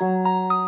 Música